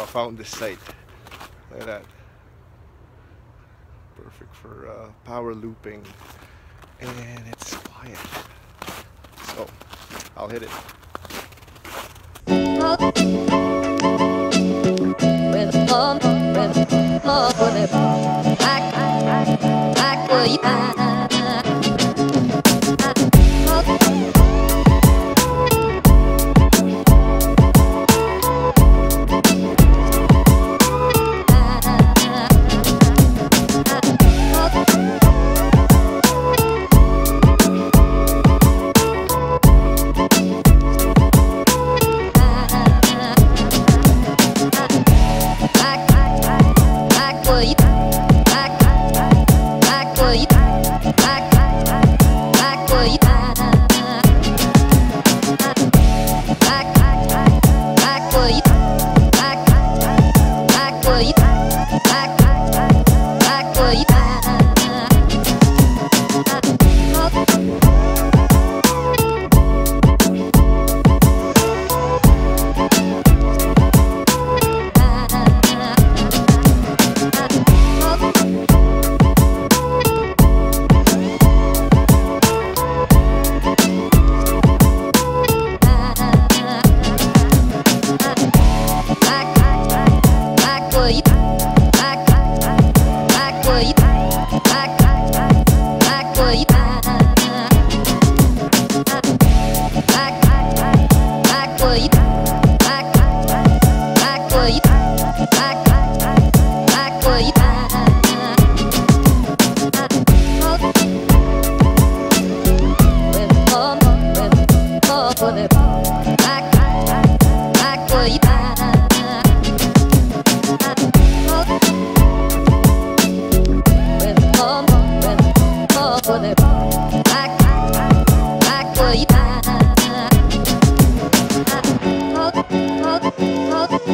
I found this site. Look at that. Perfect for uh, power looping. And it's quiet. So, I'll hit it. Like, like, would Back, back would you? Back, back would you? Back, back would you? Back, back would you? Back, back? Back, back you? Oh,